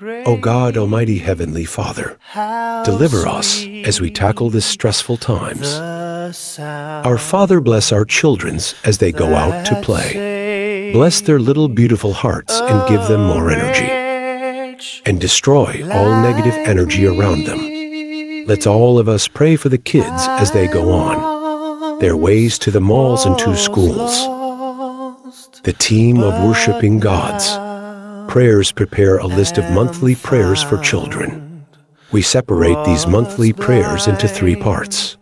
O God, Almighty Heavenly Father, deliver us as we tackle this stressful times. Our Father, bless our children's as they go out to play. Bless their little beautiful hearts and give them more energy. And destroy all negative energy around them. Let's all of us pray for the kids as they go on their ways to the malls and to schools. The team of worshiping God's Prayers prepare a list of monthly prayers for children. We separate these monthly prayers into three parts.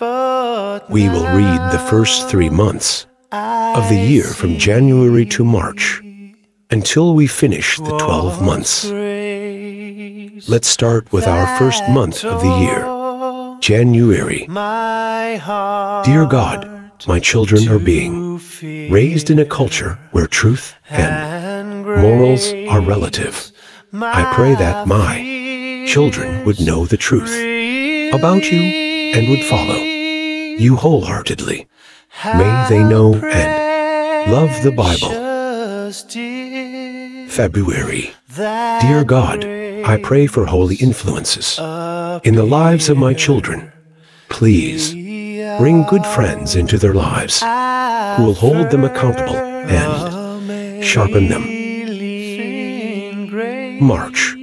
We will read the first three months of the year from January to March until we finish the 12 months. Let's start with our first month of the year, January. Dear God, my children are being raised in a culture where truth and Morals are relative. I pray that my children would know the truth about you and would follow you wholeheartedly. May they know and love the Bible. February. Dear God, I pray for holy influences in the lives of my children. Please bring good friends into their lives who will hold them accountable and sharpen them. March.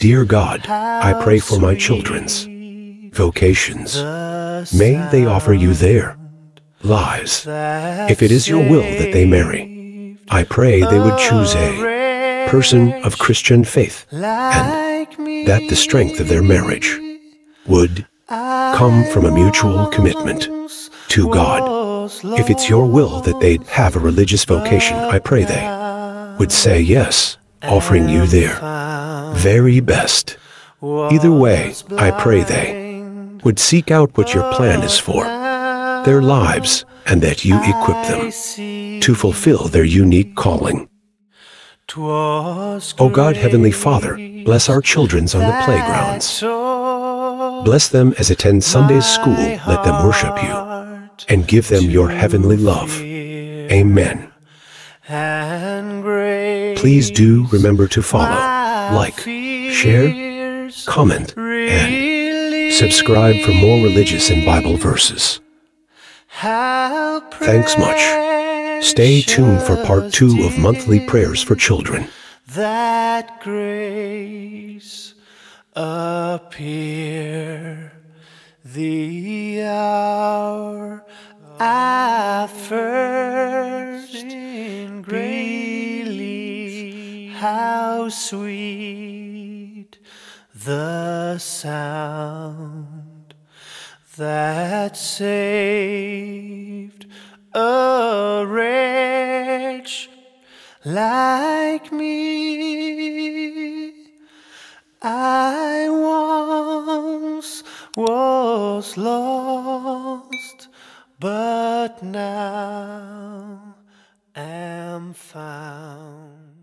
Dear God, I pray for my children's vocations. May they offer you their lives. If it is your will that they marry, I pray they would choose a person of Christian faith and that the strength of their marriage would come from a mutual commitment to God. If it's your will that they have a religious vocation, I pray they would say yes offering you their very best. Either way, I pray they would seek out what your plan is for their lives and that you equip them to fulfill their unique calling. O God, Heavenly Father, bless our children's on the playgrounds. Bless them as attend Sunday's school. Let them worship you and give them your heavenly love. Amen. Please do remember to follow, like, share, comment, and subscribe for more religious and Bible verses. Thanks much. Stay tuned for part two of monthly prayers for children. That grace appear the hour I first how sweet the sound that saved a wretch like me. I once was lost, but now am found.